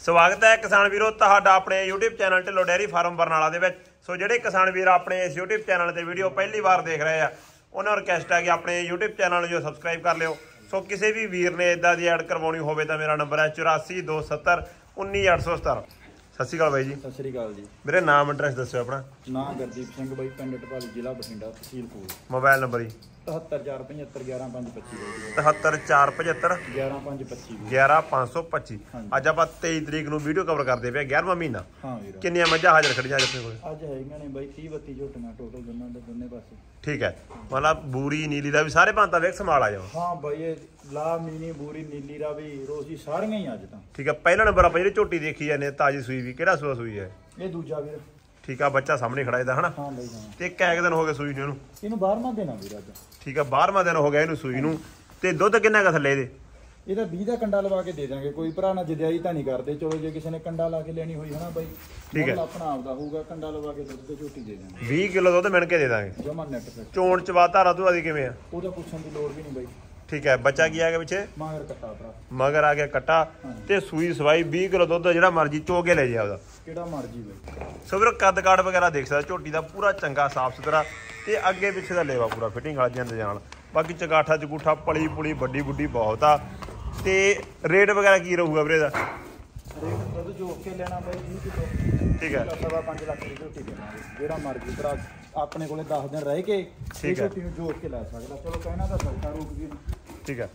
ਸਵਾਗਤ ਹੈ ਕਿਸਾਨ ਵੀਰੋ ਤੁਹਾਡਾ ਆਪਣੇ YouTube channel Dhillon dairy farm Barnala ਦੇ ਵਿੱਚ। ਸੋ ਜਿਹੜੇ ਕਿਸਾਨ ਵੀਰ ਆਪਣੇ ਇਸ YouTube ਚੈਨਲ ਤੇ ਵੀਡੀਓ ਪਹਿਲੀ ਵਾਰ ਦੇਖ ਰਹੇ ਆ ਉਹਨਾਂ ਨੂੰ ਰਿਕਵੈਸਟ ਹੈ ਕਿ ਆਪਣੇ YouTube ਚੈਨਲ ਨੂੰ ਜੋ ਸਬਸਕ੍ਰਾਈਬ ਕਰ ਲਿਓ। ਸੋ ਕਿਸੇ ਵੀ ਵੀਰ ਨੇ ਇਦਾਂ ਦੀ ਐਡ ਕਰਵਾਉਣੀ ਹੋਵੇ ਤਾਂ ਮੇਰਾ ਨੰਬਰ ਹੈ 8427 19817 ਸਤਿ ਸ਼੍ਰੀ ਅਕਾਲ ਬਾਈ ਜੀ। ਸਤਿ ਸ਼੍ਰੀ ਅਕਾਲ ਜੀ। ਵੀਰੇ ਨਾਮ ਐਡਰੈਸ ਦੱਸਿਓ ਆਪਣਾ। ਨਾਂ ਗੁਰਦੀਪ ਸਿੰਘ ਬਾਈ ਪਿੰਡ ਟਪਾਲੀ ਜ਼ਿਲ੍ਹਾ ਬਠਿੰਡਾ ਤਹਿਸੀਲ ਕੋਲ। ਮੋਬਾਈਲ ਨੰਬਰ ਜੀ। 77475 77475 11525 11525 ਹਾਂਜੀ। ਅੱਜ ਆਪਾਂ 23 ਤਰੀਕ ਨੂੰ ਵੀਡੀਓ ਕਵਰ ਕਰਦੇ ਪਏ 11ਵਾਂ ਮਹੀਨਾ। ਹਾਂ ਵੀਰ। ਕਿੰਨੀਆਂ ਮੱਝਾਂ ਹਾਜ਼ਰ ਖੜੀਆਂ ਅੱਜ ਆਪਣੇ ਕੋਲ? ਅੱਜ ਹੈਗੀਆਂ ਨੇ ਬਾਈ 30 32 ਝੋਟੀਆਂ ਟੋਟਲ ਦੋਨਾਂ ਦੇ ਦੋਨੇ ਪਾਸੇ। ਠੀਕ ਹੈ। ਮਤਲਬ ਬੂਰੀ ਨੀਲੀ ਦਾ ਵੀ ਸਾਰੇ ਭਾਂਤਾ ਵੇਖ ਸੰਭਾਲ ਆ ਜਾਓ। ਹਾਂ ਬਾਈ ਇਹ ਲਾ ਮੀਨੀ ਬੂਰੀ ਨੀਲੀ ਰਾਵੀ ਰੋਜੀ ਸਾਰੀਆਂ ਹੀ ਅੱਜ ਤਾਂ। ਠੀਕ ਹੈ ਪਹਿਲਾ ਨੰਬਰ ਆਪਾਂ ਜਿਹੜੀ ਝੋਟੀ ਦੇਖੀ ਜਾਂਦੇ ਆ, ਤਾਜੀ ਸੂਈ ਵੀ ਕਿਹੜਾ ਸੂਆ ਸੂਈ ਹੈ? ਇਹ ਦੂਜਾ ਵੀਰ। ਠੀਕ ਆ ਬੱਚਾ ਸਾਹਮਣੇ ਖੜਾ ਇਹਦਾ ਹਨਾ? ਹਾਂ ਬਾਈ ਹਾਂ। ਤੇ ਕੈਕ ਦਿਨ ਹੋ ਗਏ ਸੂਈ ਨੂੰ ਇਹਨੂੰ? ਇਹਨੂੰ 12ਵਾਂ ਦੇਣਾ ਵੀਰ ਅੱਜ। ਠੀਕ ਆ 12ਵਾਂ ਦਿਨ ਹੋ ਗਿਆ ਇਹਨੂੰ ਸੂਈ ਨੂੰ। ਤੇ ਦੁੱਧ ਕਿੰਨਾ ਕੁ ਥੱਲੇ ਇਹਦੇ? ਇਹਦਾ 20 ਦਾ ਕੰਡਾ ਲਵਾ ਕੇ ਦੇ ਦਾਂਗੇ ਕੋਈ ਭਰਾ ਨਾ ਜਦਿਆਈ ਤਾਂ ਨਹੀਂ ਕਰਦੇ। ਚਲੋ ਜੇ ਕਿਸੇ ਨੇ ਕੰਡਾ ਲਾ ਕੇ ਲੈਣੀ ਹੋਈ ਹਨਾ ਬਾਈ ਠੀਕ ਹੈ। ਆਪਣਾ ਆਪਦਾ ਹੋਊਗਾ। ਕੰਡਾ ਲਵਾ ਕੇ ਦੁੱਧ ਤੇ ਝੋਟੀ ਦੇ ਦਾਂਗੇ 20 ਕਿਲੋ ਦੁੱਧ ਮਿਣ ਕੇ ਦੇ ਦਾਂਗੇ। ਜਮਾ ਨੈਟ ਤੇ ਚੋਣ ਚਵਾ ਧਾਰਾ ਤੂੰ ਆਦੀ ਕਿਵੇਂ ਆ? ਉਹਦਾ ਪੁੱਛਣ ਦੀ ਲੋੜ ਵੀ ਨਹੀਂ ਬਾਈ। ਠੀਕ ਹੈ ਬੱਚਾ ਕੀ ਆ ਗਿਆ ਪਿੱਛੇ? ਮਾਗਰ ਕੱਟਾ ਭਰਾ। ਮਗਰ ਆ ਗਿਆ ਕੱਟਾ। ਤੇ ਸੂਈ ਸਵਾਈ 20 ਕਿਲੋ ਦੁੱਧ ਜਿਹੜਾ ਮਰਜ਼ੀ ਚੋ ਕੇ ਲੈ ਜਾ ਉਹਦਾ ਕਿਹੜਾ ਮਰਜ਼ੀ ਬਾਈ ਸੋ ਵੀਰੋ ਕੱਦ ਕਾਠ ਵਗੈਰਾ ਦੇਖ ਸਕਦਾ ਝੋਟੀ ਦਾ ਪੂਰਾ ਚੰਗਾ ਸਾਫ਼ ਸੁਥਰਾ ਤੇ ਅੱਗੇ ਪਿੱਛੇ ਦਾ ਲੇਵਾ ਪੂਰਾ ਫਿਟਿੰਗ ਵਾਲਾ ਜਿੰਦ ਜਾਣ ਬਾਕੀ ਚਗਾਠਾ ਚਗੂਠਾ ਪਲੀ ਪੁਲੀ ਵੱਡੀ ਬੁੱਢੀ ਬਹੁਤ ਆ। ਤੇ ਰੇਟ ਵਗੈਰਾ ਕੀ ਰਹੂਗਾ ਵੀਰੇ ਦਾ ਰੇਟ ਦੁੱਧ ਜੋੜ ਕੇ ਲੈਣਾ ਬਾਈ 20 ਕਿਲੋ। ਠੀਕ ਹੈ। ਸਵਾ 5 ਲੱਖ ਦੀ ਝੋਟੀ ਦੇਵਾਂਗੇ ਜਿਹੜਾ ਮਰਜ਼ੀ। ਭਰਾ ਆਪਣੇ ਕੋਲੇ 10 ਦਿਨ ਰਹਿ ਕੇ। ਝੋਟੀ ਨੂੰ ਜੋੜ ਕੇ ਲੈ ਸਕਦਾ। ਚਲੋ ਕਹਿਣਾ ਤਾਂ ਸੌਖਾ ਰੂਪ ਵੀ ਠੀਕ ਹੈ।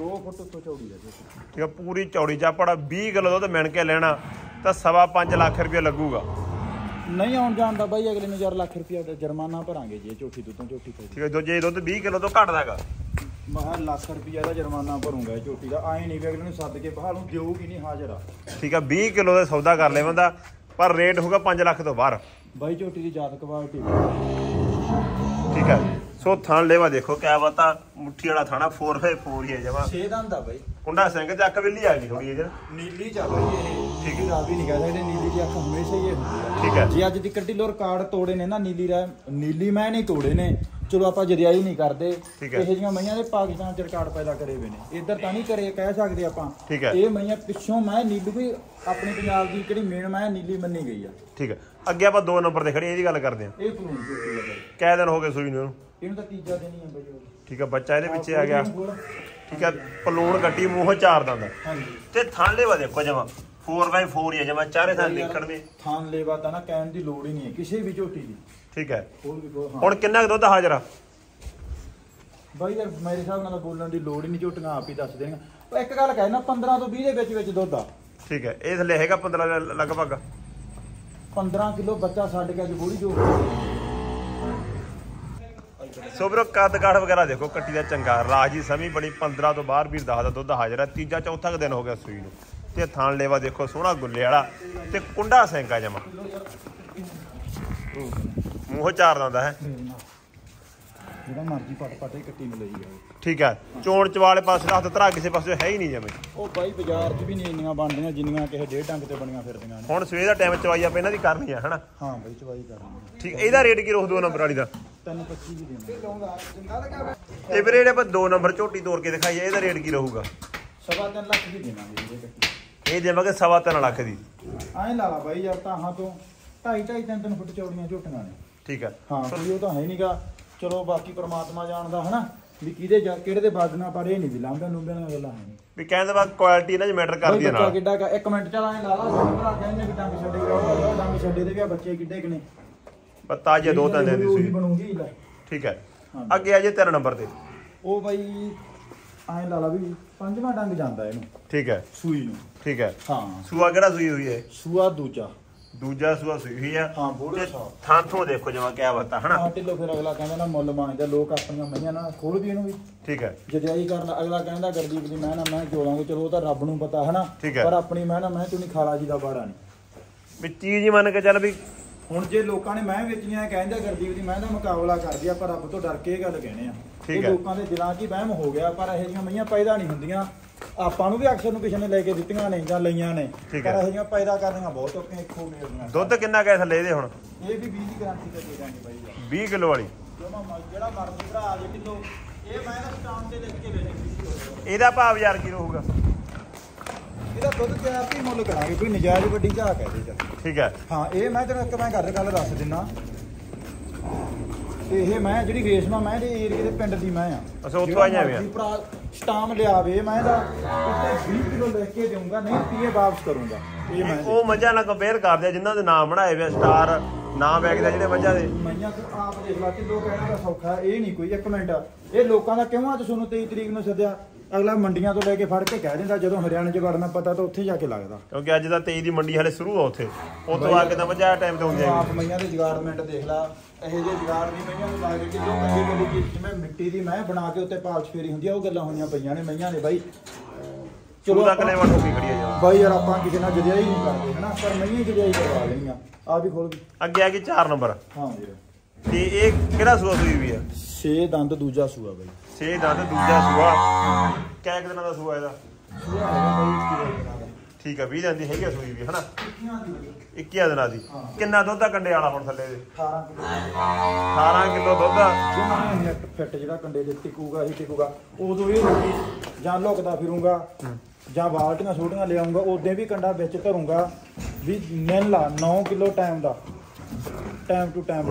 2 ਫੁੱਟ ਉੱਤੋਂ ਚੌੜੀ ਹੈ ਠੀਕ ਹੈ ਪੂਰੀ ਚੌੜੀ ਚਾਪੜਾ 20 ਕਿਲੋ ਦੁੱਧ ਮਿਣ ਕੇ ਲੈਣਾ ਤਾਂ ਸਵਾ 5 ਲੱਖ ਰੁਪਏ ਲੱਗੂਗਾ। ਨਹੀਂ ਆਉਣ ਜਾਣ ਦਾ ਬਾਈ ਅਗਲੇ ਨੂੰ 4 ਲੱਖ ਰੁਪਇਆ ਦਾ ਜੁਰਮਾਨਾ ਭਰਾਂਗੇ ਜੇ ਝੋਟੀ ਤੋਂ ਝੋਟੀ ਪੈ ਠੀਕ ਹੈ ਜੋ ਜੇ ਦੁੱਧ 20 ਕਿਲੋ ਤੋਂ ਘਟਦਾਗਾ ਮਹਾ ਲੱਖ ਰੁਪਇਆ ਦਾ ਜੁਰਮਾਨਾ ਭਰੂੰਗਾ ਇਹ ਝੋਟੀ ਦਾ ਆਏ ਨਹੀਂ ਵੀ ਅਗਲੇ ਨੂੰ ਸੱਦ ਕੇ ਬਹਾਲ ਨੂੰ ਦੇਊਗੀ ਨਹੀਂ ਹਾਜ਼ਰ ਆ। ਠੀਕ ਹੈ 20 ਕਿਲੋ ਦਾ ਸੌਦਾ ਕਰ ਲੈ ਬੰਦਾ ਪਰ ਰੇਟ ਹੋਊਗਾ 5 ਲੱਖ ਤੋਂ ਬਾਹਰ। ਬਾਈ ਝੋਟੀ ਦੀ ਜਾਤ ਕੁਆਲਿਟੀ ਠੀਕ ਹੈ ਸੋ ਥਣ ਲੈਵਾ ਦੇਖੋ ਕਿਆ ਬਤਾ ਮੁੱਠੀ ਵਾਲਾ ਥਾਣਾ 4x4 ਹੀ ਹੈ ਜਮਾ। 6 ਦੰਦ ਆ ਬਾਈ। ਕੁੰਡਾ ਸਿੰਘ ਅੱਖ ਬਿੱਲੀ ਆ ਗਈ ਥੋੜੀ ਜਿਹੀ ਨੀਲੀ ਚੱਲ ਰਹੀ ਇਹ। ਠੀਕ ਹੈ। ਵੀ ਨਹੀਂ ਕਹਿ ਸਕਦੇ ਨੀਲੀ ਦੀ ਅੱਖ ਹਮੇਸ਼ਾ ਹੀ ਇਹ ਹੁੰਦੀ ਆ। ਠੀਕ ਹੈ। ਜੇ ਅੱਜ ਦੀ ਕੱਟੀ ਲੋ ਰਿਕਾਰਡ ਤੋੜੇ ਨੇ ਨਾ ਨੀਲੀ ਰਾ ਨੀਲੀ ਮੈਂ ਨਹੀਂ ਤੋੜੇ ਨੇ। ਚਲੋ ਆਪਾਂ ਜਰਿਆਈ ਨਹੀਂ ਕਰਦੇ। ਹੈ। ਇਹੋ ਜਿਹੀਆਂ ਮਈਆਂ ਦੇ ਪਾਕਿਸਤਾਨ ਚ ਰਿਕਾਰਡ ਪੈਦਾ ਕਰੇ ਹੋਏ ਨੇ। ਇੱਧਰ ਤਾਂ ਨਹੀਂ ਕਰੇ ਕਹਿ ਸਕਦੇ ਆਪਾਂ। ਹੈ। ਇਹ ਮਈਆਂ ਪਿੱਛੋਂ ਮੈਂ ਨੀਲੀ ਵੀ ਆਪਣੇ ਪੰਜਾਬ ਦੀ ਕਿਹੜੀ ਮੇਨ ਮੈਂ ਨੀਲੀ ਮੰਨੀ ਗਈ ਆ। ਠੀਕ ਹੈ। ਅੱਗੇ ਆਪਾਂ ਦੋ ਨੰਬਰ ਤੇ ਖੜੇ ਇਹਦੀ ਗੱਲ ਕਰਦੇ ਹਾਂ। ਇਹ ਕਾਨੂੰਨ ਆ ਬਾਈ? ਕੈ ਦਿਨ ਹੋ ਗਏ ਸੂਈ ਨੂੰ ਇਹਨੂੰ? ਤਾਂ ਤੀਜਾ ਦਿਨ ਹੀ ਆ ਬਾਈ ਉਹ। ਠੀਕ ਹੈ ਬੱਚਾ ਇਹਦੇ ਪਿੱਛੇ ਆ ਗਿਆ? ਠੀਕ ਹੈ ਪਲੂਣ ਗੱਟੀ ਮੂੰਹ ਚਾਰ ਦੰਦ। ਹਾਂਜੀ। ਤੇ ਥਣ ਲੈਵਾ ਦੇਖੋ ਜਮਾ 4x4 ਹੀ ਜਮਾ ਚਾਰੇ ਥਾਂ ਨਿਕੜ ਨੇ ਥਾਨ ਲੇਵਾ ਤਾਂ ਨਾ ਕਹਿਣ ਦੀ ਲੋੜ ਹੀ ਨਹੀਂ ਹੈ ਕਿਸੇ ਵੀ ਝੋਟੀ ਦੀ। ਠੀਕ ਹੈ। ਹੁਣ ਕਿੰਨਾ ਦੁੱਧ ਹਾਜ਼ਰ? ਆ ਬਾਈ ਯਾਰ ਮੇਰੇ ਹਿਸਾਬ ਨਾਲ ਬੋਲਣ ਦੀ ਲੋੜ ਹੀ ਨਹੀਂ ਝੋਟੀਆਂ ਆਪ ਹੀ ਦੱਸ ਦੇਣਗੇ ਉਹ ਇੱਕ ਗੱਲ ਕਹੇ ਨਾ 15 ਤੋਂ 20 ਦੇ ਵਿੱਚ ਵਿੱਚ ਦੁੱਧ ਆ। ਠੀਕ ਹੈ ਇਹ ਥੱਲੇ ਹੈਗਾ 15 ਲ- ਲਗਭਗ? 15 ਕਿਲੋ ਬੱਚਾ ਛੱਡ ਕੇ ਅੱਜ ਬੋਲੀ ਜੋ ਸੋ ਵੀਰੋ ਕੱਦ ਕਾਠ ਵਗੈਰਾ ਦੇਖੋ ਕੱਟੀ ਦਾ ਚੰਗਾ। ਰਾਜੀ ਸਮੀ ਬਣੀ 15 ਤੋਂ ਬਾਹਰ ਵੀਰ ਦਾ ਦੁੱਧ ਹਾਜ਼ਰ ਹੈ। ਤੀਜਾ ਚੌਥਾ ਦਿਨ ਹੋ ਗਿਆ ਸੂਈ ਨੂੰ। ਤੇ ਥਾਣ ਲੇਵਾ ਦੇਖੋ ਸੋਹਣਾ ਗੁੱਲੇ ਵਾਲਾ ਤੇ ਕੁੰਡਾ ਸੈਂਕਾ ਜਮਾ। ਮੂੰਹ ਚਾਰ ਦੰਦਾ ਹੈ। ਜਿਹੜਾ ਮਰਜ਼ੀ ਪਟ ਪਟ ਹੀ ਕੱਟੀ ਨੂੰ ਲਈ ਜਾਵੇ। ਠੀਕ ਹੈ ਚੋਣ ਚਵਾਲੇ ਪਾਸੇ ਹੱਥ ਧਰਾ ਕਿਸੇ ਪਾਸੇ ਹੈ ਹੀ ਨਹੀਂ ਜਮੇ। ਉਹ ਬਾਈ ਬਾਜ਼ਾਰ 'ਚ ਵੀ ਨਹੀਂ ਇੰਨੀਆਂ ਬਣਦੀਆਂ ਜਿੰਨੀਆਂ ਕਿਸੇ ਡੇਢ ਟੰਗ ਤੇ ਬਣੀਆਂ ਫਿਰਦੀਆਂ ਨੇ। ਹੁਣ ਸਵੇਰ ਦਾ ਟਾਈਮ ਚਵਾਈ ਆਪਾਂ ਇਹਨਾਂ ਦੀ ਕਰਨੀ ਆ ਹਨਾ? ਹਾਂ ਬਾਈ ਚਵਾਈ ਕਰਨੀ ਠੀਕ ਇਹਦਾ ਰੇਟ ਕੀ ਰੋਹ ਦੋ ਨੰਬਰ ਵਾਲੀ ਦਾ? ਤੈਨੂੰ 25 ਵੀ ਦੇਣਾ। ਤੇ ਵੀਰੇ ਜਿਹੜੇ ਆਪਾਂ ਦੋ ਨੰਬਰ ਝੋਟੀ ਤੋੜ ਕੇ ਦਿਖਾਈ ਆ, ਇਹਦਾ ਰੇਟ ਕੀ ਰਹੂਗਾ? ਸਵਾ ਤਿੰਨ ਲੱਖ ਵੀ ਦੇਵਾਂਗੇ ਕੱਟੀ ਇਹ ਦੇਵਾਂਗੇ ਸਵਾ ਤਿੰਨ ਲੱਖ ਦੀ। ਐਂ ਲਾ ਲਾ ਬਾਈ ਯਾਰ ਤਾਂ ਹਾਂ ਤੋਂ 2.5 2.5 3 3 ਫੁੱਟ ਚੌੜੀਆਂ ਝੋਟੀਆਂ ਨੇ। ਠੀਕ ਹੈ ਹਾਂ ਕੋਈ ਉਹ ਤਾਂ ਹੈ ਨਹੀਂਗਾ ਚਲੋ ਬਾਕੀ ਪ੍ਰਮਾਤਮਾ ਜਾਣਦਾ ਹਨਾ? ਵੀ ਕਿਹਦੇ ਜਾ- ਕਿਹੜੇ ਦੇ ਬਾਦਨਾ ਪਰ ਇਹ ਨਹੀਂ ਵੀ ਦੀਆਂ ਗੱਲਾਂ ਹੈ ਵੀ ਕਹਿਣ ਦਾ ਬਾਅਦ ਕੁਆਲਿਟੀ ਇਹਨਾਂ 'ਚ ਮੈਟਰ ਬਾਈ ਕਰਦੀ ਹੈ ਬੱਚਾ ਨਾਲ। ਕਿੱਡਾ ਕਾ ਇੱਕ ਮਿੰਟ ਚਲਾ ਐ ਲਾ ਲਾ ਸਾਡੇ ਭਰਾ ਕਹਿੰਦੇ ਵੀ ਡੰਗ ਛੱਡੇ ਗਿਆ ਡੰਗ ਛੱਡੇ ਦੇ ਵੀ ਆ ਬੱਚੇ ਕਿੱਡੇ ਕਿਨੇ ਪਤਾ ਜੇ ਦੋ ਤਿੰਨ ਦਿਨ ਦੀ ਉਹੀ ਸੂਈ ਬਣੂਗੀ ਲੈ। ਠੀਕ ਹੈ। ਅੱਗੇ ਆ ਜੇ ਤਿੰਨ ਨੰਬਰ ਤੇ। ਉਹ ਬਾਈ ਐ ਲਾ ਲਾ ਵੀ ਪੰਜਵਾਂ ਡੰਗ ਜਾਂਦਾ ਇਹਨੂੰ। ਠੀਕ ਹੈ। ਸੂਈ ਨੂੰ। ਠੀਕ ਹੈ। ਹਾਂ। ਸੂਆ ਕਿਹੜਾ ਸੂਈ ਹੋਈ ਹੈ? ਸੂਆ ਦੂਜਾ। ਦੂਜਾ ਸੂਆ ਸੂਈ ਹੋਈ ਆ। ਹਾਂ ਤੇ ਸਾਹ ਥਾਂ ਥੋਂ ਦੇਖੋ ਜਮਾ ਕਿਆ ਬਤਾ ਹਨਾ? ਹਾਂ ਢਿੱਲੋ ਫਿਰ ਅਗਲਾ ਕਹਿੰਦਾ ਨਾ ਮੁੱਲ ਮੰਗਦਾ ਲੋਕ ਆਪਣੀਆਂ ਮਈਆਂ ਨਾ ਖੋਲ ਵੀ ਇਹਨੂੰ ਵੀ। ਠੀਕ ਹੈ। ਜਜਾਈ ਕਰਨ ਅਗਲਾ ਕਹਿੰਦਾ ਗਰਦੀਪ ਦੀ ਮੈਂ ਨਾ ਮੈਂ ਜੋੜਾਂਗੇ ਚਲੋ ਉਹ ਤਾਂ ਰੱਬ ਨੂੰ ਪਤਾ ਹਨਾ? ਠੀਕ ਹੈ। ਪਰ ਆਪਣੀ ਮੈਂ ਨਾ ਮੈਂ ਤੂੰ ਨਹੀਂ ਖਾਲਾ ਜੀ ਦਾ ਬਾੜਾ ਨਹੀਂ ਵੀ ਚੀਜ਼ ਹੀ ਮੰਨ ਕੇ ਚੱਲ ਵੀ ਹੁਣ ਜੇ ਲੋਕਾਂ ਨੇ ਮੈਂ ਵੇਚੀਆਂ ਕਹਿੰਦੇ ਗਰਦੀਪ ਦੀ ਮੈਂ ਦਾ ਮੁਕਾਬਲਾ ਕਰਦੀ ਆ ਪਰ ਰੱਬ ਤੋਂ ਡਰ ਕੇ ਇਹ ਗੱਲ ਕਹਿੰਦੇ ਆ। ਠੀਕ ਹੈ। ਲੋਕਾਂ ਦੇ ਦਿਲਾਂ 'ਚ ਹੀ ਵਹਿਮ ਹੋ ਗਿਆ ਪਰ ਇਹੋ ਜਿਹੀਆਂ ਮਈਆਂ ਪੈਦਾ ਨਹੀਂ ਹੁੰਦੀਆਂ। ਆਪਾਂ ਨੂੰ ਵੀ ਅਕਸਰ ਨੂੰ ਕਿਸੇ ਨੇ ਲੈ ਕੇ ਦਿੱਤੀਆਂ ਨੇ ਜਾਂ ਲਈਆਂ ਨੇ ਪਰ। ਇਹੋ ਜਿਹੀਆਂ ਪੈਦਾ ਕਰਨੀਆਂ ਬਹੁਤ ਔਖੀਆਂ ਇੱਕੋ ਮੇਰੀਆਂ ਦੁੱਧ ਕਿੰਨਾ ਗਏ ਥੱਲੇ ਇਹਦੇ ਹੁਣ? ਇਹ ਵੀ 20 ਦੀ ਗਾਰੰਟੀ ਤੇ ਦੇ ਦਾਂਗੇ ਬਾਈ ਯਾਰ 20 ਕਿਲੋ ਵਾਲੀ। ਜਿਹੜਾ ਮਰਜ਼ੀ ਭਰਾ ਆ ਜੇ ਕਿਲੋ ਇਹ ਮੈਂ ਤਾਂ ਸਟਾਮ ਤੇ ਲਿਖ ਕੇ ਲਈ ਇਹਦਾ ਭਾਵ ਯਾਰ ਕੀ ਰਹੂਗਾ? ਇਹਦਾ ਦੁੱਧ ਤਿਆਰ ਤੇ ਹੀ ਮੁੱਲ ਕਰਾਂਗੇ ਕੋਈ ਨਜਾਇਜ਼ ਵੱਡੀ ਝਾਕ ਹੈ ਇਹਦੇ ਚ। ਠੀਕ ਹੈ। ਹਾਂ ਇਹ ਮੈਂ ਤੈਨੂੰ ਇੱਕ ਮੈਂ ਗੱਲ ਗੱਲ ਦੱਸ ਦਿੰਨਾ। ਇਹ ਮੈਂ ਜਿਹੜੀ ਰੇਸ਼ਮਾ ਮੈਂ ਦੇ ਏਰੀਏ ਦੇ ਪਿੰਡ ਦੀ ਮੈਂ ਆ। ਅੱਛਾ, ਉੱਥੋਂ ਆਈਆਂ ਵੀ ਆ। ਭਰਾ ਸਟਾਮ ਲਿਆਵੇ ਮੈਂ ਦਾ ਉੱਤੇ 20 ਕਿਲੋ ਲੈ ਕੇ ਦੇਊਂਗਾ ਨਹੀਂ ਪੀਏ ਵਾਪਸ ਕਰੂੰਗਾ। ਇਹ ਮੈਂ ਉਹ ਮੱਝਾਂ ਨਾਲ ਕੰਪੇਅਰ ਕਰਦੇ ਜਿਨ੍ਹਾਂ ਦੇ ਨਾਮ ਬਣਾਏ ਆ ਸਟਾਰ ਨਾਮ ਵੇਖਦੇ ਜਿਹੜੇ ਮੱਝਾਂ ਦੇ। ਮਈਆਂ ਤੂੰ ਆਪ ਦੇਖ ਲਾ ਕਿਲੋ ਕਹਿਣਾ ਦਾ ਸੌਖਾ ਇਹ ਨਹੀਂ ਕੋਈ ਇੱਕ ਮਿੰਟ। ਇਹ ਲੋਕਾਂ ਦਾ ਕਿਉਂ ਅੱਜ ਤੁਹਾਨੂੰ 23 ਤਰੀਕ ਨੂੰ ਸੱਦਿਆ? ਅਗਲਾ ਮੰਡੀਆਂ ਤੋਂ ਲੈ ਕੇ ਫੜ ਕੇ ਕਹਿ ਦਿੰਦਾ ਜਦੋਂ ਹਰਿਆਣੇ 'ਚ ਵੜਨਾ ਪਤਾ ਤਾਂ ਉੱਥੇ ਜਾ ਕੇ ਲੱਗਦਾ। ਕਿਉਂਕਿ ਅੱਜ ਦਾ 23 ਦੀ ਮੰਡੀ ਹਲੇ ਸ਼ੁਰੂ ਆ ਉੱਥੇ। ਉਹ ਤੋਂ ਆ ਕੇ ਤਾਂ ਮੱਝਾਂ ਟਾਈਮ ਤੇ ਹੁੰਦੀਆਂ ਆਪ ਮਈਆਂ ਦੇ ਜਗਾੜਮੈਂਟ ਦੇਖ ਲਾ ਇਹੋ ਜਿਹੇ ਜਗਾੜ ਦੀ ਮਈਆਂ ਨੂੰ ਲਾ ਕੇ ਕਿ ਜੋ ਕੰਡੀ ਕੰਡੀ ਚੀਜ਼ ਜਿਵੇਂ ਮਿੱਟੀ ਦੀ ਮੈਂ ਬਣਾ ਕੇ ਉੱਤੇ ਪਾਲਚ ਫੇਰੀ ਹੁੰਦੀ ਆ ਉਹ ਗੱਲਾਂ ਹੋਈਆਂ ਪਈਆਂ ਨੇ ਮਈਆਂ ਦੇ ਬਾਈ। ਚਲੋ ਤੱਕ ਆਪਾਂ- ਲੈਵਾ ਠੋਕੀ ਖੜੀ ਆ ਜੀ। ਬਾਈ ਯਾਰ ਆਪਾਂ ਕਿਸੇ ਨਾਲ ਜਦਿਆਈ ਨਹੀਂ ਕਰਦੇ ਹਨਾ? ਪਰ ਮਈਆਂ ਜਦਿਆਈ ਕਰਵਾ ਲੈਣੀਆਂ ਆ ਵੀ ਖੋਲ ਅੱਗੇ ਆ ਗਈ 4 ਨੰਬਰ। ਹਾਂ ਵੀਰ। ਤੇ ਇਹ ਕਿਹੜਾ ਸੂਆ ਸੂਈ ਵੀ ਆ? 6 ਦੰਦ ਦੂਜਾ ਸੂਆ ਬਾਈ। 6 ਦੰਦ ਦੂਜਾ ਸੂਆ। ਕਿਆ ਕੁ ਦਿਨਾਂ ਦਾ ਸੂਆ ਇਹਦਾ? ਸੂਆ ਹੈਗਾ ਬਾਈ ਕੀ ਦਿਨਾਂ ਦਾ। ਠੀਕ ਆ 20 ਦਿਨ ਦੀ ਹੈਗੀ ਆ ਸੂਈ ਵੀ ਹਨਾ? ਕਿੰਨੀਆਂ ਦੀ ਬਾਈ? 21 ਦਿਨਾਂ ਦੀ। ਕਿੰਨਾ ਦੁੱਧ ਆ ਕੰਡੇ ਵਾਲਾ ਹੁਣ ਥੱਲੇ ਦੇ 18 ਕਿਲੋ। 18 ਕਿਲੋ ਦੁੱਧ ਨੈਟ ਫਿੱਟ ਜਿਹੜਾ ਕੰਡੇ ਦੇ ਟਿਕੂਗਾ ਹੀ ਟਿਕੂਗਾ। ਉਦੋਂ ਇਹ ਰੋਟੀ ਜਾਂ ਲੁਕਦਾ ਫਿਰੂੰਗਾ ਜਾਂ ਬਾਲਟੀਆਂ ਛੋਟੀਆਂ ਲਿਆਉਂਗਾ ਉਦੋਂ ਵੀ ਕੰਡਾ ਵਿੱਚ ਧਰੂੰਗਾ ਵੀ ਮਿਲ ਲਾ 9 kilo time the. Time to time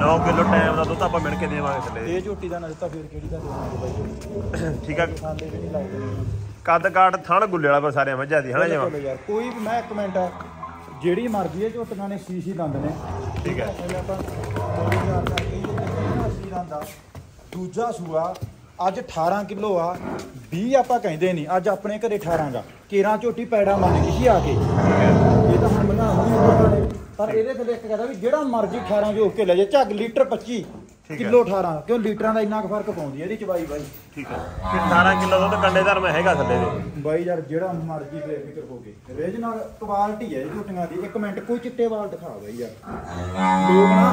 9 kilo time ਦਾ ਦੁੱਧ ਆਪਾਂ ਮਿਣ ਕੇ ਦੇਵਾਂਗੇ ਥੱਲੇ। ਦੇ ਇਹ ਝੋਟੀ ਦਾ ਨਾ ਦਿੱਤਾ ਫਿਰ ਕਿਹੜੀ ਦਾ ਦੇਵਾਂਗੇ ਬਾਈ ਠੀਕ ਆ। ਖਾਂਦੇ ਵੀ ਨਹੀਂ ਲੱਗਦੇ ਕੱਦ ਕਾਟ ਥਣ ਗੁੱਲੇ ਵਾਲਾ ਪਰ ਸਾਰਿਆਂ ਮੱਝਾਂ ਦੀ ਹਨਾ ਜਮਾ? ਕੋਈ ਵੀ ਮੈਂ ਇੱਕ ਮਿੰਟ ਜਿਹੜੀ ਮਰਜ਼ੀ ਇਹ ਝੋਟੀਆਂ ਨੇ ਸੀਸੀ ਦੰਦ ਨੇ। ਠੀਕ ਹੈ ਪਹਿਲੇ ਆਪਾਂ 2000 ਦਾ ਕਹੀਏ ਤੇ ਅੱਸੀ ਦੰਦ ਆ? ਦੂਜਾ ਸੂਆ ਅੱਜ 18 ਕਿਲੋ ਆ। 20 ਆਪਾਂ ਕਹਿੰਦੇ ਨਹੀਂ ਅੱਜ ਆਪਣੇ ਘਰੇ 18 ਗਾ। ਕੇਰਾਂ ਝੋਟੀ ਪੈੜਾ ਮੰਨ ਗਈ ਸੀ ਆ ਕੇ। ਇਹ ਤਾਂ ਹੁਣ ਬਣਾ ਨੇ। ਪਰ ਇਹਦੇ ਥੱਲੇ ਇੱਕ ਕਹਦਾ ਵੀ ਜਿਹੜਾ ਮਰਜ਼ੀ 18 ਜੋ ਕੇ ਲੈ ਜਾ ਝੱਗ ਲੀਟਰ 25 ਹੈ। ਕਿਲੋ 18 ਕਿਉਂ ਲੀਟਰਾਂ ਦਾ ਇੰਨਾ ਫ਼ਰਕ ਪਾਉਂਦੀ ਇਹਦੀ ਚਵਾਈ ਬਾਈ। ਠੀਕ ਹੈ। ਕਿ 18 ਕਿਲੋ ਦੁੱਧ ਕੰਡੇ ਧਰ ਮੈਂ ਹੈਗਾ ਥੱਲੇ ਦੇ। ਬਾਈ ਯਾਰ ਜਿਹੜਾ ਮਰਜ਼ੀ ਬੇਫਿਕਰ ਹੋ ਕੇ ਰੀਜਨਲ ਕੁਆਲਿਟੀ ਹੈ ਝੋਟੀਆਂ ਦੀ। ਇੱਕ ਮਿੰਟ ਕੋਈ ਚਿੱਟੇ ਵਾਲ ਦਿਖਾ ਬਾਈ ਯਾਰ। ਲੋਕ ਨਾ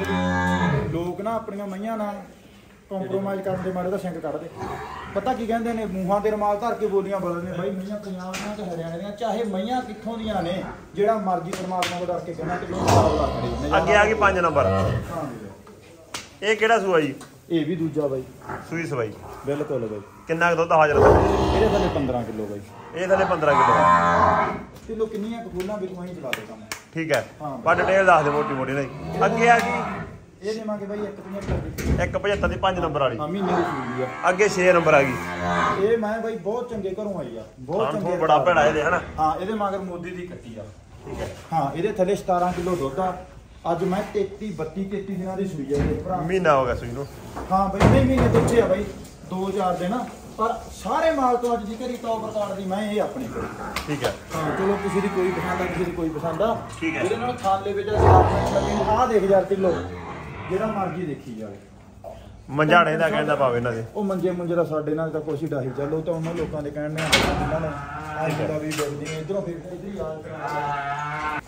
ਦੇ। ਲੋਕ ਨਾ ਆਪਣੀਆਂ ਮਈਆਂ ਨਾਲ ਕੰਪਰੋਮਾਈਜ਼ ਕਰਨ ਦੇ ਮਾਰੇ ਦਾ ਸਿੰਕ ਕੱਢਦੇ। ਪਤਾ ਕੀ ਕਹਿੰਦੇ ਨੇ ਮੂੰਹਾਂ ਤੇ ਰਮਾਲ ਧਰ ਕੇ ਬੋਲੀਆਂ ਬੋਲਦੇ ਨੇ। ਬਾਈ ਮਈਆਂ ਪੰਜਾਬ ਦੀਆਂ ਤੇ ਹਰਿਆਣੇ ਦੀਆਂ ਚਾਹੇ ਮਈਆਂ ਕਿੱਥੋਂ ਦੀਆਂ ਨੇ ਜਿਹੜਾ ਮਰਜ਼ੀ ਪਰਮਾਤਮਾ ਤੋਂ ਡਰ ਕੇ ਕਹਿਣਾ ਕਿ ਲੋਕ ਸਾਲ ਲਾ ਕਰੇ ਅੱਗੇ ਆ ਗਈ 5 ਨੰਬਰ। ਇਹ ਕਿਹੜਾ ਸੂਆ ਜੀ? ਇਹ ਵੀ ਦੂਜਾ ਬਾਈ। ਸੂਈ ਸਵਾਈ। ਬਿਲਕੁਲ ਬਾਈ। ਕਿੰਨਾ ਕੁ ਦੁੱਧ ਹਾਜ਼ਰ ਇਹਦੇ ਥੱਲੇ 15 ਕਿਲੋ ਬਾਈ। ਇਹ ਥੱਲੇ 15 ਕਿਲੋ ਕਿਲੋ ਕਿੰਨੀਆਂ ਕਫੂਲਾਂ ਵੀ ਕੋਈ ਚਲਾ ਦੇ ਕੰਮ। ਠੀਕ ਹੈ। ਹਾਂ। ਪਰ ਡਿਟੇਲ ਦੱਸ ਦੇ ਮੋਟੀ ਮੋਟੀ ਨਹੀਂ। ਅੱਗੇ ਆ ਗਈ। ਇਹ ਦੇਵਾਂਗੇ ਬਾਈ ਇੱਕ ਪੰਜਾਹ ਦੀ। 175 ਦੀ 5 ਨੰਬਰ ਵਾਲੀ। ਹਾਂ ਮਹੀਨੇ ਦੀ ਸੂਈ ਆ। ਅੱਗੇ 6 ਨੰਬਰ ਆ ਗਈ। ਇਹ ਮੈਂ ਬਾਈ ਬਹੁਤ ਚੰਗੇ ਘਰੋਂ ਆਈ ਆ। ਬਹੁਤ ਚੰਗੇ ਤੋਂ ਬੜਾ ਭੈੜਾ ਇਹਦੇ ਹਨਾ? ਹਾਂ ਇਹਦੇ ਮਗਰ ਮੋਦੀ ਦੀ ਕੱਟੀ ਆ। ਠੀਕ ਹੈ। ਹਾਂ ਇਹਦੇ ਥੱਲੇ 17 ਕਿਲੋ ਦੁੱਧ ਆ। ਅੱਜ ਮੈਂ 33 32 33 ਦਿਨਾਂ ਦੀ ਸੂਈ ਆ ਇਹ ਭਰਾ। ਮਹੀਨਾ ਹੋ ਗਿਆ ਸੂਈ ਨੂੰ। ਹਾਂ ਬਾਈ ਨਹੀਂ ਮਹੀਨੇ ਦੁੱਧੇ ਆ ਬਾਈ। 2-4 ਦਿਨ। ਪਰ ਸਾਰੇ ਮਾਲ ਤੋਂ ਅੱਜ ਦੀ ਘਰੀ ਟੌਪ ਰਿਕਾਰਡ ਦੀ ਮੈਂ ਇਹ ਆਪਣੇ ਕੋਲ। ਠੀਕ ਹੈ। ਹਾਂ ਚਲੋ ਕਿਸੇ ਦੀ ਕੋਈ ਪਸੰਦ ਆ ਕਿਸੇ ਦੀ ਕੋਈ ਪਸੰਦ ਆ। ਠੀਕ ਹੈ। ਇਹਦੇ ਨਾਲ ਥਾਲੇ ਵਿੱਚ ਸਾਫ਼ ਲੱਗੇ ਆਹ ਦੇਖ ਯਾਰ ਕਿਲੋ। ਜਿਹੜਾ ਮਰਜ਼ੀ ਦੇਖੀ ਜਾਵੇ। ਮੰਝਾੜੇ ਦਾ ਕਹਿੰਦਾ ਪਾਵੇ ਇਹਨਾਂ ਦੇ। ਉਹ ਮੰਜੇ ਮੁੰਜੇ ਦਾ ਸਾਡੇ ਨਾਲ ਤਾਂ ਹੀ ਡਾਹੀ ਚੱਲੋ ਤਾਂ ਉਹਨਾਂ ਲੋਕਾਂ ਦੇ ਕਹਿਣ ਨੇ ਜਿਨ੍ਹਾਂ ਨੇ ਆਹ ਦਾ ਵੀ ਬੈਠਦੀ ਇਧਰੋਂ ਫਿਰ ਇਧਰ ਯਾਦ ਕਰਾਂਗੇ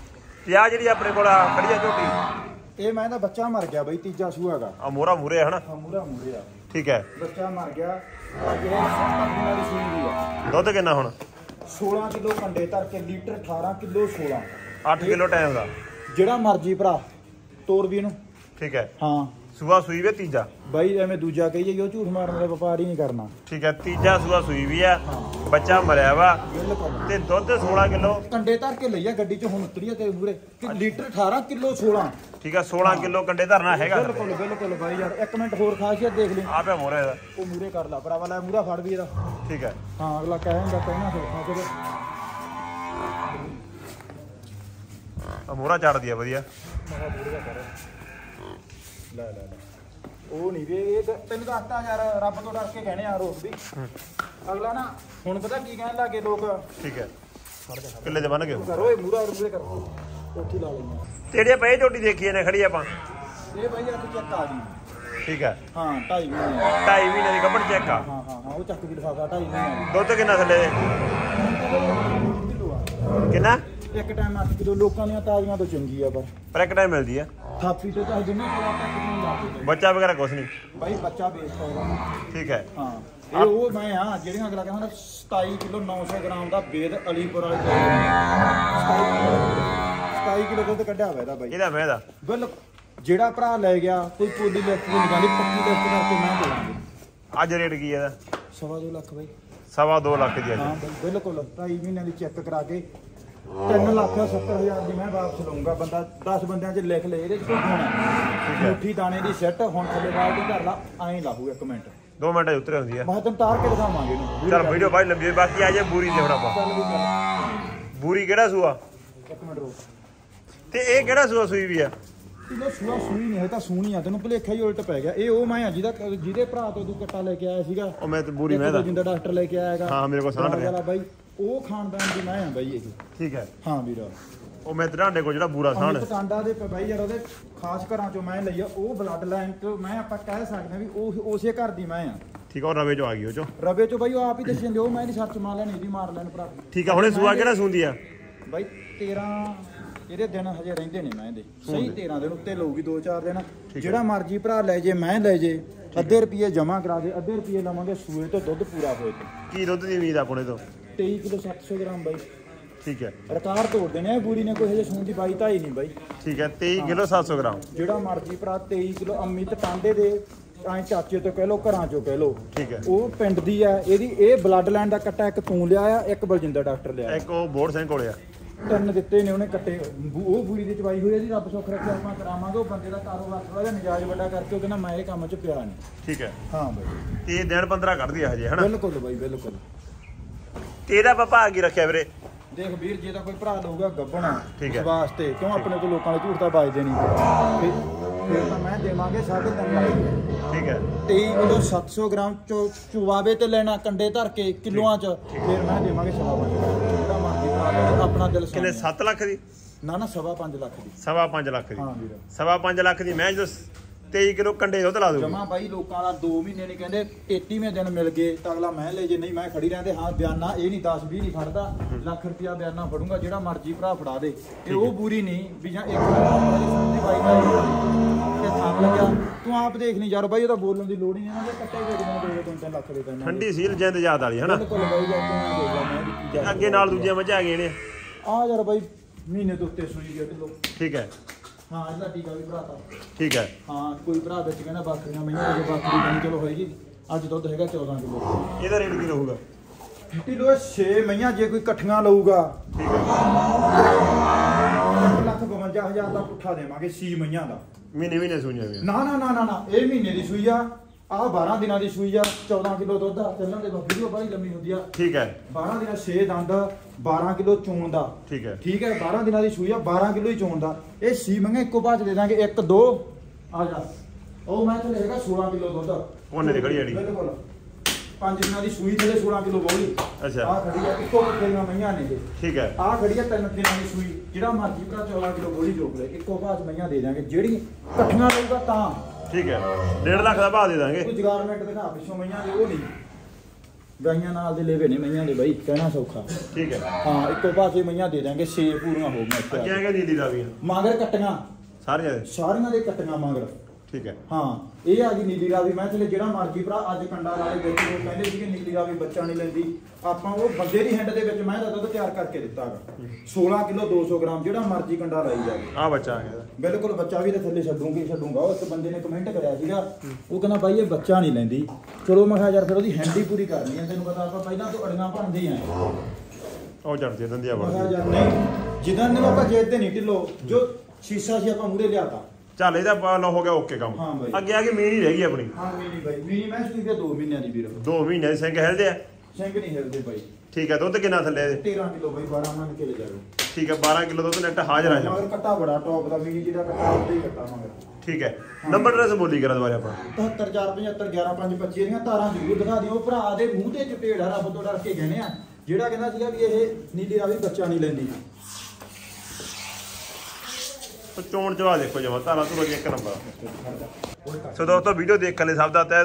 ਤੇ ਆ ਜਿਹੜੀ ਆਪਣੇ ਕੋਲ ਆ ਖੜੀ ਆ ਝੋਟੀ। ਇਹ ਮੈਂ ਦਾ ਬੱਚਾ ਮਰ ਗਿਆ ਬਈ ਤੀਜਾ ਸੂਹਾਗਾ ਆ ਮੋਰਾ ਮੂਰੇ ਹਨਾ? ਹਾਂ ਮੂਰਾ ਮੂਰੇ ਆ। ਠੀਕ ਹੈ। ਬੱਚਾ ਮਰ ਗਿਆ ਅੱਜ ਇਹ ਦਿਨਾਂ ਦੀ ਸੂਈ ਦੀ ਆ। ਦੁੱਧ ਕਿੰਨਾ ਹੁਣ? 16 ਕਿਲੋ ਕੰਡੇ ਧਰ ਕੇ ਲੀਟਰ 18 ਕਿਲੋ 16 8 ਕਿਲੋ ਟਾਈਮ ਦਾ। ਜਿਹੜਾ ਮਰਜ਼ੀ ਭਰਾ ਤੋਰ ਵੀ ਇਹਨੂੰ। ਠੀਕ ਹੈ। ਹਾਂ। ਸੂਆ ਸੂਈ ਵੇ ਤੀਜਾ? ਬਾਈ ਐਵੇਂ ਦੂਜਾ ਕਹੀਏ ਉਹ ਝੂਠ ਮਾਰਨ ਦਾ ਵਪਾਰ ਹੀ ਨਹੀਂ ਕਰਨਾ। ਠੀਕ ਹੈ ਤੀਜਾ ਸੂਆ ਸੂਈ ਵੀ ਆ ਬੱਚਾ ਮਰਿਆ ਵਾ। ਤੇ ਦੁੱਧ 16 ਕਿਲੋ? ਕੰਡੇ ਧਰ ਕੇ ਲਈਆ ਗੱਡੀ 'ਚ ਹੁਣ ਉਤਰੀ ਆ ਤੇਰੇ ਮੂਰੇ ਕਿ ਲੀਟਰ 18 ਕਿਲੋ 16 ਠੀਕ ਹੈ 16 ਕਿਲੋ ਕੰਡੇ ਧਰਨਾ ਹੈਗਾ। ਬਿਲਕੁਲ ਬਿਲਕੁਲ ਬਾਈ ਯਾਰ ਇੱਕ ਮਿੰਟ ਹੋਰ ਖਾਸੀਅਤ ਦੇਖ ਲਈ। ਆ ਪਿਆ ਮੋਰੇ ਦਾ। ਉਹ ਮੂਰੇ ਕਰ ਲਾ ਭਰਾਵਾ ਲੈ ਮੂਰਾ ਫੜ ਵੀ ਇਹਦਾ। ਠੀਕ ਹੈ। ਹਾਂ ਅਗਲਾ ਕਹੇਗਾ ਕਹਿਣਾ ਸੋਖਾ ਚਲੋ। ਆ ਮੋਰਾ ਚੜਦੀ ਆ ਵਧੀਆ। ਮੂਰੇ ਦਾ ਕਰ। ਲੈ ਲੈ ਲੈ। ਉਹ ਨਹੀਂ ਵੀ ਇਹ ਤਾਂ- ਤੈਨੂੰ ਦੱਸਤਾ ਯਾਰ ਰੱਬ ਤੋਂ ਡਰ ਕੇ ਕਹਿਣੇ ਆ ਰੋਕ ਵੀ। ਅਗਲਾ ਨਾ ਹੁਣ ਪਤਾ ਕੀ ਕਹਿਣ ਲੱਗੇ ਲੋਕ? ਠੀਕ ਹੈ। ਕਿੱਲੇ ਦੇ ਬੰਨ ਕੇ ਕਰੋ ਇਹ ਮੂਰਾ ਮੂਰੇ ਕਰੋ। ਉੱਥੇ ਲਾ ਲੈਂਦੇ ਤੇੜੇ ਪਏ ਝੋਟੀ ਦੇਖੀ ਨੇ ਖੜੀ ਆਪਾਂ। ਇਹ ਬਾਈ ਅੱਜ ਚੈੱਕ ਆ ਗਈ। ਠੀਕ ਹੈ। ਹਾਂ ਢਾਈ ਮਹੀਨੇ 2.5 ਮਹੀਨੇ ਦੀ ਗੱਭਣ ਚੈੱਕ ਆ। ਹਾਂ ਹਾਂ ਹਾਂ ਉਹ ਚੱਕ ਵੀ ਦਿਖਾਗਾ ਢਾਈ ਮਹੀਨੇ ਦੁੱਧ ਕਿੰਨਾ ਥੱਲੇ ਆ ਕਿੰਨਾ? ਇੱਕ ਟਾਈਮ 8 ਕਿਲੋ ਲੋਕਾਂ ਦੀਆਂ ਤਾਜ਼ੀਆਂ ਤੋਂ ਚੰਗੀ ਆ ਪਰ। ਪਰ ਇੱਕ ਟਾਈਮ ਮਿਲਦੀ ਆ। ਥਾਪੀ ਤੇ ਤਾਂ ਜਿੰਨੇ ਕੋਲ ਆਪਾਂ ਕਿੰਨੇ ਲਾ ਕੇ ਬੱਚਾ ਵਗੈਰਾ ਕੁਛ ਨਹੀਂ? ਬਾਈ ਬੱਚਾ ਵੇਚ ਪਾਉਂਦਾ ਠੀਕ ਹੈ। ਹਾਂ। ਇਹ ਉਹ ਮੈਂ ਆ ਜਿਹੜੀਆਂ ਅਗਲਾ ਕਹਿੰਦਾ 27 ਕਿਲੋ 900 ਗ੍ਰਾਮ ਦਾ ਬੇਦ ਅਲੀਪੁਰ ਵਾਲੇ ਕੋਲ। 27 ਕਿਲੋ ਦੁੱਧ ਕੱਢਿਆ ਹੋਇਆ ਇਹਦਾ ਬਾਈ। ਇਹਦਾ ਫਾਇਦਾ ਬਿਲ ਜਿਹੜਾ ਭਰਾ ਲੈ ਗਿਆ ਕੋਈ ਪੋਲੀ ਲਿਸਟ ਦੀ ਨਿਕਾਲੀ ਪੱਕੀ ਲਿਸਟ ਕਰਕੇ ਮੈਂ ਬੋਲਾਂਗੇ ਅੱਜ ਰੇਟ ਕੀ ਹੈ ਇਹਦਾ? ਸਵਾ ਦੋ ਲੱਖ ਬਾਈ। ਸਵਾ 2 ਲੱਖ ਦੀ ਹਾਂ ਬਈ, ਬਿਲਕੁਲ। ਢਾਈ ਮਹੀਨਿਆਂ ਦੀ ਚੈੱਕ ਕਰਾ ਕੇ 3 ਲੱਖ 70 ਹਜ਼ਾਰ ਦੀ ਮੈਂ ਵਾਪਸ ਲਊਂਗਾ। ਬੰਦਾ 10 ਬੰਦਿਆਂ 'ਚ ਲਿਖ ਲੈ ਇਹਦੇ 'ਚ। ਕੋਈ ਹੋਣਾ ਹੈ। ਮੁੱਠੀ ਦਾਣੇ ਦੀ ਸੈੱਟ ਹੁਣ ਥੱਲੇ ਬਾਲਟੀ ਧਰ ਲਾ ਐਂ ਲਾਹੂ ਇੱਕ ਮਿੰਟ। 2 ਮਿੰਟ 'ਚ ਉਤਰੇ ਹੁੰਦੀ ਆ। ਮੈਂ ਤੈਨੂੰ ਤਾਰ ਕੇ ਦਿਖਾਵਾਂਗੇ ਇਹਨੂੰ। ਚਲ ਵੀਡੀਓ ਬਾਈ ਲੰਬੀ ਹੋਈ, ਬਾਕੀ ਆ ਜੇ ਬੂਰੀ ਦੇ ਹੁਣ ਆਪਾਂ ਚੱਲ ਵੀ ਚੱਲ। ਬੂਰੀ ਕਿਹੜਾ ਸੂਆ? ਇੱਕ ਮਿੰਟ ਰੁਕ। ਤੇ ਇਹ ਕਿਹੜਾ ਸੂਆ ਸੂਈ ਵੀ ਆ? ਇਹਦਾ ਸੂਆ ਸੂਈ ਨਹੀਂ ਹੈ ਤਾਂ ਸੂਣੀ ਆ। ਤੈਨੂੰ ਭੁਲੇਖਾ ਹੀ ਉਲਟ ਪੈ ਗਿਆ। ਇਹ ਉਹ ਮੈਂ ਆ ਜਿਹਦਾ ਜਿਹਦੇ ਭਰਾ ਤੋਂ ਤੂੰ ਕੱਟਾ ਲੈ ਕੇ ਆਇਆ ਸੀਗਾ। ਉਹ ਮੈਂ ਤੇ ਬੂਰੀ ਮੈਂ ਦਾ ਜਿੰਦਾ ਡਾਕਟਰ ਲੈ ਕੇ ਆਇਆ ਹੈਗਾ। ਹਾਂ, ਮੇਰੇ ਕੋਲ ਸਾਂਢ ਰਿਹਾ। ਬਾਈ। ਉਹ ਖਾਨਦਾਨ ਦੀ ਮੈਂ ਆ ਬਾਈ ਇਹ। ਠੀਕ ਹੈ। ਹਾਂ ਵੀਰ। ਉਹ ਮੈਂ ਤਰਾਂਡੇ ਕੋਲ ਜਿਹੜਾ ਬੂਰਾ ਸਾਣ ਅਮਿਤ ਦੇ ਬਾਈ ਯਾਰ ਉਹਦੇ ਖਾਸ ਘਰਾਂ ਚੋਂ ਮੈਂ ਲਈ ਆ ਉਹ ਬਲੱਡ ਲਾਈਨ ਤੋਂ ਮੈਂ ਆਪਾਂ ਕਹਿ ਸਕਦੇ ਵੀ ਉਹ ਉਸੇ ਘਰ ਦੀ ਮੈਂ ਆ। ਠੀਕ ਆ ਉਹ ਰਵੇ ਚੋਂ ਆ ਗਈ ਉਹ ਚੋਂ। ਰਵੇ ਚੋਂ ਬਾਈ ਉਹ ਆਪ ਹੀ ਦੱਸੀ ਜਾਂਦੇ ਉਹ ਮੈਂ ਨਹੀਂ ਸੱਚ ਮਾਰ ਲੈਣੀ ਇਹਦੀ ਮਾਰ ਲੈਣ ਭਰਾ। ਠੀਕ ਆ ਹੁਣੇ ਸੂਆ ਕਿਹੜਾ ਸੂੰਦੀ ਆ? ਬਾਈ 13 ਇਹਦੇ ਦਿਨ ਹਜੇ ਰਹਿੰਦੇ ਨੇ ਮੈਂ ਇਹਦੇ। ਸਹੀ 13 ਦਿਨ ਉੱਤੇ ਲਊਗੀ 2-4 ਦਿਨ। ਜਿਹੜਾ ਮਰਜ਼ੀ ਭਰਾ ਲੈ ਜੇ ਮੈਂ ਲੈ ਜੇ ਅੱਧੇ ਰੁਪਏ ਜਮਾ ਕਰਾ ਦੇ ਅੱਧੇ ਰੁਪਏ ਲਵਾਂਗੇ ਸੂਏ ਤੋਂ ਦੁੱਧ ਪੂਰਾ ਹੋਏ ਤੇ। ਕੀ ਦੁੱਧ ਦੀ ਉਮੀਦ ਆ ਪੁਣੇ ਤੋਂ? 23 ਕਿਲੋ 700 ਗ੍ਰਾਮ ਬਾਈ। ਠੀਕ ਹੈ। ਰਿਕਾਰਡ ਤੋੜ ਦੇਣੇ ਆ ਬੂਰੀ ਨੇ ਕੋਈ ਹਜੇ ਸੂਣ ਦੀ ਬਾਈ ਢਾਈ ਨਹੀਂ ਬਾਈ। ਠੀਕ ਹੈ 23 ਕਿਲੋ 700 ਗ੍ਰਾਮ। ਜਿਹੜਾ ਮਰਜ਼ੀ ਭਰਾ 23 ਕਿਲੋ ਅਮਿਤ ਟਾਂਡੇ ਦੇ ਐ ਚਾਚੇ ਤੋਂ ਕਹਿ ਲੋ ਘਰਾਂ ਚੋਂ ਕਹਿ ਲੋ ਠੀਕ ਹੈ। ਉਹ ਪਿੰਡ ਦੀ ਆ ਇਹਦੀ ਇਹ ਬਲੱਡ ਲਾਈਨ ਦਾ ਕੱਟਾ ਇੱਕ ਤੂੰ ਲਿਆ ਆ ਇੱਕ ਬਲਜਿੰਦਰ ਡਾਕਟਰ ਲਿਆ ਇੱਕ ਉਹ ਬੋੜ ਸਿੰਘ ਕੋਲੇ ਆ। ਤਿੰਨ ਦਿੱਤੇ ਨੇ ਉਹਨੇ ਕੱਟੇ। ਉਹ ਬੂਰੀ ਦੀ ਚਵਾਈ ਹੋਈ ਹੈ ਜੀ ਰੱਬ ਸੁੱਖ ਰੱਖਿਆ ਆਪਾਂ ਕਰਾਵਾਂਗੇ ਉਹ ਬੰਦੇ ਦਾ ਕਾਰੋਬਾਰ ਥੋੜਾ ਜਿਹਾ ਨਜਾਇਜ਼ ਵੱਡਾ ਕਰਕੇ ਉਹ ਕਹਿੰਦਾ ਮੈਂ ਇਹ ਕੰਮ 'ਚ ਪਿਆ ਨਹੀਂ। ਠੀਕ ਹੈ। ਹਾਂ ਬਾਈ। ਤੇ ਦਿਨ 15 ਕੱਢਦੀ ਆ ਹਜੇ ਹਨਾ? ਬਿਲਕੁਲ ਬਾਈ ਬਿਲਕੁਲ। ਤੇ ਇਹਦਾ ਆਪਾਂ ਭਾਗ ਹੀ ਰੱਖਿਆ ਵੀਰੇ। ਦੇਖ ਵੀਰ ਜੇ ਤਾਂ ਕੋਈ ਭਰਾ ਲਊਗਾ ਗੱਬਣਾ ਠੀਕ ਹੈ। ਵਾਸਤੇ ਕਿਉਂ ਆਪਣੇ ਤੋਂ ਲੋਕਾਂ ਦੇ ਝੂਠ ਤਾਂ ਵੱਜਦੇ ਨਹੀਂ? ਫਿਰ ਫਿਰ ਤਾਂ ਮੈਂ ਦੇਵਾਂਗੇ 3.5 ਲੱਖ। ਠੀਕ ਹੈ। 23 ਕਿਲੋ 700 ਗ੍ਰਾਮ ਚੋ ਚੁਵਾਵੇ ਤੇ ਲੈਣਾ ਕੰਡੇ ਧਰ ਕੇ ਕਿਲੋਆਂ ਚ। ਫਿਰ ਮੈਂ ਦੇਵਾਂਗੇ ਸਵਾ ਪੰਜ ਜਿਹੜਾ ਮਰਜ਼ੀ ਭਰਾ ਲੈ, ਆਪਣਾ ਦਿਲ ਕਿੰਨੇ ਸੁਣ 7 ਲੱਖ ਦੀ? ਨਾ ਨਾ ਸਵਾ 5 ਲੱਖ ਦੀ। ਸਵਾ 5 ਲੱਖ ਦੀ। ਹਾਂ ਵੀਰ। ਸਵਾ 5 ਲੱਖ ਦੀ ਮੈਂ ਜਦੋਂ 23 ਕਿਲੋ ਕੰਡੇ ਦੁੱਧ ਲਾ ਦੂੰਗਾ ਜਮਾ ਬਾਈ ਲੋਕਾਂ ਦਾ 2 ਮਹੀਨੇ ਨਹੀਂ ਕਹਿੰਦੇ 33ਵੇਂ ਦਿਨ ਮਿਲ ਗਏ ਤਾਂ ਅਗਲਾ ਮੈਂ ਲੈ ਜੇ ਨਹੀਂ ਮੈਂ ਖੜੀ ਰਹਿੰਦੇ ਹਾਂ ਬਿਆਨਾ ਇਹ ਨਹੀਂ 10 20 ਨਹੀਂ ਫੜਦਾ ਲੱਖ ਰੁਪਿਆ ਬਿਆਨਾ ਫੜੂੰਗਾ ਜਿਹੜਾ ਮਰਜ਼ੀ ਭਰਾ ਫੜਾ ਦੇ। ਇਹ ਉਹ ਬੁਰੀ ਨਹੀਂ ਵੀ ਜਾਂ ਇੱਕ ਬਾਈ ਦਾ ਤੇ ਥਾਂ ਲੱਗਿਆ। ਤੂੰ ਆਪ ਦੇਖ ਨਹੀਂ ਯਾਰ ਬਾਈ ਉਹਦਾ ਬੋਲਣ ਦੀ ਲੋੜ ਹੀ ਨਹੀਂ ਇਹਨਾਂ ਦੇ ਕੱਟੇ ਵੇਚਦੇ ਨੇ 2-3 ਲੱਖ ਦੇ ਪੈਣਾ ਠੰਡੀ ਸੀਲ ਜਿੰਦ ਯਾਦ ਵਾਲੀ ਹਨਾ? ਬਿਲਕੁਲ ਬਾਈ ਜਾ ਕੇ ਦੇਖ ਲਾ ਮੈਂ ਵੀ ਕੀ ਜਾ ਅੱਗੇ ਨਾਲ ਦੂਜੀਆਂ ਮੱਝਾਂ ਆ ਗਈਆਂ ਨੇ। ਆ ਯਾਰ ਬਾਈ ਮਹੀਨੇ ਤੋਂ ਉੱਤੇ ਸੂਈ ਗਿਆ ਕਿਲੋ ਠੀਕ ਹੈ। ਹਾਂ ਇਹਦਾ ਟੀਕਾ ਵੀ ਭਰਾਤਾ ਠੀਕ ਹੈ। ਹਾਂ ਕੋਈ ਭਰਾ ਵਿੱਚ ਕਹਿੰਦਾ ਬਾਕਰੀਆਂ ਮਈਆਂ ਜੇ ਬਾਕਰੀ ਨਹੀਂ ਚਲੋ ਹੋਏਗੀ। ਅੱਜ ਦੁੱਧ ਹੈਗਾ 14 ਕਿਲੋ। ਇਹਦਾ ਰੇਟ ਕੀ ਰਹੂਗਾ? ਕਿਲੋ 6 ਮਈਆਂ ਜੇ ਕੋਈ ਇਕੱਠੀਆਂ ਲਊਗਾ। ਠੀਕ ਹੈ। 1 ਲੱਖ 52 ਹਜ਼ਾਰ ਦਾ ਪੁੱਠਾ ਦੇਵਾਂਗੇ 6 ਮਈਆਂ ਦਾ। ਮਹੀਨੇ ਮਹੀਨੇ ਸੂਈਆਂ ਵੀ ਨਾ ਨਾ ਨਾ ਨਾ ਨਾ ਇਹ ਮਹੀਨੇ ਦੀ ਸੂਈ ਆ। ਆਹ 12 ਦਿਨਾਂ ਦੀ ਸੂਈ ਆ 14 ਕਿਲੋ ਦੁੱਧ ਆ ਚੱਲਣ ਦੇ ਬਾਅਦ ਵੀਡੀਓ ਬੜੀ ਲੰਮੀ ਹੁੰਦੀ ਆ। ਠੀਕ ਹੈ। 12 ਦਿਨਾਂ 6 ਦੰਦ 12 ਕਿਲੋ ਚੋਣ ਦਾ। ਠੀਕ ਹੈ। ਠੀਕ ਹੈ 12 ਦਿਨਾਂ ਦੀ ਸੂਈ ਆ 12 ਕਿਲੋ ਹੀ ਚੋਣ ਦਾ। ਇਹ ਸੀ ਮੰਗੇ ਇੱਕੋ ਬਾਅਦ ਦੇ ਦਾਂਗੇ 1 2 ਆ ਜਾ। ਉਹ ਮੈਂ ਤੇ ਲਏਗਾ 16 ਕਿਲੋ ਦੁੱਧ। ਉਹਨੇ ਦੀ ਖੜੀ ਜਿਹੜੀ। ਬਿਲਕੁਲ। ਪੰਜ ਦਿਨਾਂ ਦੀ ਸੂਈ ਤੇ 16 ਕਿਲੋ ਬੋਲੀ। ਅੱਛਾ। ਆ ਖੜੀ ਆ ਇੱਕੋ ਕਿੱਲੀਆਂ ਮਈਆਂ ਨੇ ਠੀਕ ਹੈ। ਆ ਖੜੀ ਆ ਤਿੰਨ ਦਿਨਾਂ ਦੀ ਸੂਈ। ਜਿਹੜਾ ਮਰਜ਼ੀ ਭਰਾ 14 ਕਿਲੋ ਬੋਲੀ ਜੋਗ ਲੈ ਇੱਕੋ ਬਾਅਦ ਮਈਆਂ ਦੇ ਦਾਂਗੇ। ਜਿਹੜੀ ਇਕੱਠੀਆਂ ਲਊਗਾ ਤਾਂ ਠੀਕ ਹੈ। 1.5 ਲੱਖ ਦਾ ਭਾਅ ਦੇ ਦਾਂਗੇ। ਕੋਈ ਜਗਾਰਮੈਂਟ ਦਿਖਾ ਪਿੱਛੋਂ ਮਈਆਂ ਦੇ ਉਹ ਨਹੀਂ। ਗਾਈਆਂ ਨਾਲ ਦੇ ਲੇਵੇ ਨੇ ਮਈਆਂ ਦੇ ਬਾਈ ਕਹਿਣਾ ਸੌਖਾ। ਠੀਕ ਹੈ। ਹਾਂ ਇੱਕੋ ਪਾਸੇ ਮਈਆਂ ਦੇ ਦਾਂਗੇ 6 ਪੂਰੀਆਂ ਹੋ ਗਈਆਂ ਅੱਗੇ ਇੱਥੇ ਆਗੇ ਨੀਲੀ ਰਾਵੀਆਂ ਮਾਂਗਰ ਕੱਟੀਆਂ। ਸਾਰੀਆਂ ਦੇ। ਸਾਰੀਆਂ ਦੇ ਕੱਟੀਆਂ ਮਾਂਗਰ। ਠੀਕ ਹੈ। ਹਾਂ ਇਹ ਆ ਗਈ ਨੀਲੀ ਰਾਵੀ। ਮੈਂ ਚਲੇ ਜਿਹੜਾ ਮਰਜ਼ੀ ਭਰਾ ਅੱਜ ਕੰਡਾ ਵਾਲੇ ਵਿੱਚ ਉਹ ਕਹਿੰਦੇ ਸੀ ਕਿ ਨੀਲੀ ਰਾਵੀ ਬੱਚਾ ਨਹੀਂ ਲੈਂਦੀ। ਆਪਾਂ ਉਹ ਬੰਦੇ ਦੀ ਹੈਂਡ ਦੇ ਵਿੱਚ ਮੈਂ ਦਾ ਦੁੱਧ ਤਿਆਰ ਕਰਕੇ ਦਿੱਤਾ ਗਾ 16 ਕਿਲੋ 200 ਗ੍ਰਾਮ ਜਿਹੜਾ ਮਰਜ਼ੀ ਕੰਡਾ ਲਾਈ ਜਾਵੇ। ਆ ਬੱਚਾ ਆ ਗਿਆ ਬਿਲਕੁਲ ਬੱਚਾ ਵੀ ਤੇ ਥੱਲੇ ਛੱਡੂਗੀ ਛੱਡੂਗਾ। ਉਹ ਇੱਕ ਬੰਦੇ ਨੇ ਕਮੈਂਟ ਕਰਿਆ ਸੀਗਾ। ਉਹ ਕਹਿੰਦਾ ਬਾਈ ਇਹ ਬੱਚਾ ਨਹੀਂ ਲੈਂਦੀ। ਚਲੋ ਮੈਂ ਕਿਹਾ ਯਾਰ ਫਿਰ ਉਹਦੀ ਹੈਂਡ ਹੀ ਪੂਰੀ ਕਰਨੀ ਹੈ ਤੈਨੂੰ ਪਤਾ ਆਪਾਂ ਪਹਿਲਾਂ ਤੋਂ ਅੜੀਆਂ ਭੰਨਦੇ ਆਂ ਉਹ ਚੜਦੀ ਦੰਦੀਆਂ ਮੈਂ ਕਿਹਾ ਵੜ ਯਾਰ ਨਹੀਂ ਜਿੱਦਾਂ ਨੇ ਆਪਾਂ ਜੇਦ ਤੇ ਨਹੀਂ ਢਿੱਲੋ ਜੋ ਸ਼ੀਸ਼ਾ ਸੀ ਆਪਾਂ ਮੂਰੇ ਲਿਆਤਾ। ਚੱਲ ਇਹਦਾ ਪਾਲੋ ਹੋ ਗਿਆ ਓਕੇ ਕੰਮ। ਹਾਂ ਬਾਈ। ਅੱਗੇ ਆ ਕੇ ਮੀਨ ਹੀ ਰਹਿ ਗਈ ਆਪਣੀ। ਹਾਂ ਮੀਨੀ ਬਾਈ। ਮੀਨੀ ਮੈਂ ਸੂਈ ਤੇ 2 ਮਹੀਨਿਆਂ ਦੀ ਵੀਰ। 2 ਮਹੀਨੇ ਦੇ ਸਿੰਘ ਹਿਲਦੇ ਆ? ਸਿੰਘ ਨਹੀਂ ਹਿਲਦੇ ਬਾਈ। ਠੀਕ ਹੈ ਦੁੱਧ ਕਿੰਨਾ ਥੱਲੇ? ਇਹਦੇ 13 ਕਿਲੋ ਬਾਈ 12 ਮੰਨ ਕੇ ਲੈ ਜਾਓ ਠੀਕ ਹੈ 12 ਕਿਲੋ ਦੁੱਧ ਨੈਟ ਹਾਜ਼ਰ ਆ ਜਾ। ਮਗਰ ਕੱਟਾ ਬੜਾ ਟੌਪ ਦਾ ਮੀਨੀ ਜਿਹੜਾ ਕੱਟਾ ਉੱਤੇ ਹੀ ਕੱਟਾ ਮਗਰ। ਠੀਕ ਹੈ। ਨੰਬਰ ਐਡਰੈਸ ਬੋਲੀ ਕਰਾ ਦੁਬਾਰਾ ਆਪਾਂ। 77475 11525 ਦੀਆਂ ਤਾਰਾਂ ਜ਼ਰੂਰ ਦਿਖਾ ਦਿਓ। ਭਰਾ ਦੇ ਮੂੰਹ ਤੇ ਚਪੇੜ ਰੱਬ ਤੋਂ ਡਰ ਕੇ ਕਹਿੰਦੇ ਆ। ਜਿਹੜਾ ਕਹਿੰਦਾ ਸੀਗਾ ਵੀ ਇਹ ਨੀਲੀ ਰਾਵੀ ਬੱਚਾ ਨਹੀਂ ਲੈਂਦੀ। ਤੋ ਚੋਣ ਜਵਾ ਦੇਖੋ ਜਮਾ, ਧਾਰਾ ਧੁਰਾ ਜੀ ਇੱਕ ਨੰਬਰ ਸੋ ਦੋਸਤੋ ਵੀਡੀਓ ਦੇਖਣ ਲਈ ਸਭ ਦਾ ਤਹਿ